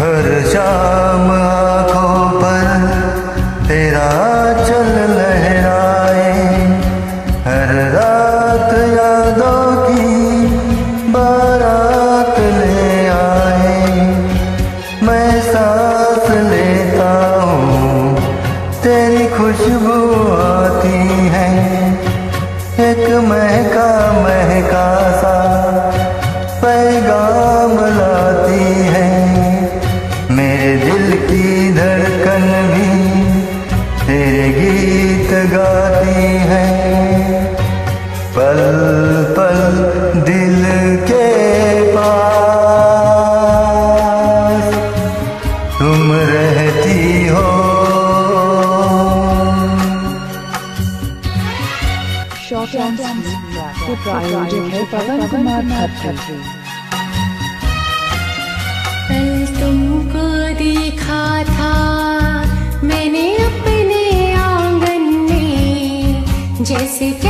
शाम आँखों पर तेरा चल लहराए। हर रात यादों की बारात ले आए। मैं सांस लेता हूँ, तेरी खुशबू दिल की धड़कन भी तेरे गीत गाती है। पल पल दिल के पास तुम रहती हो। Short and sweet, the प्रायोजक है जैसे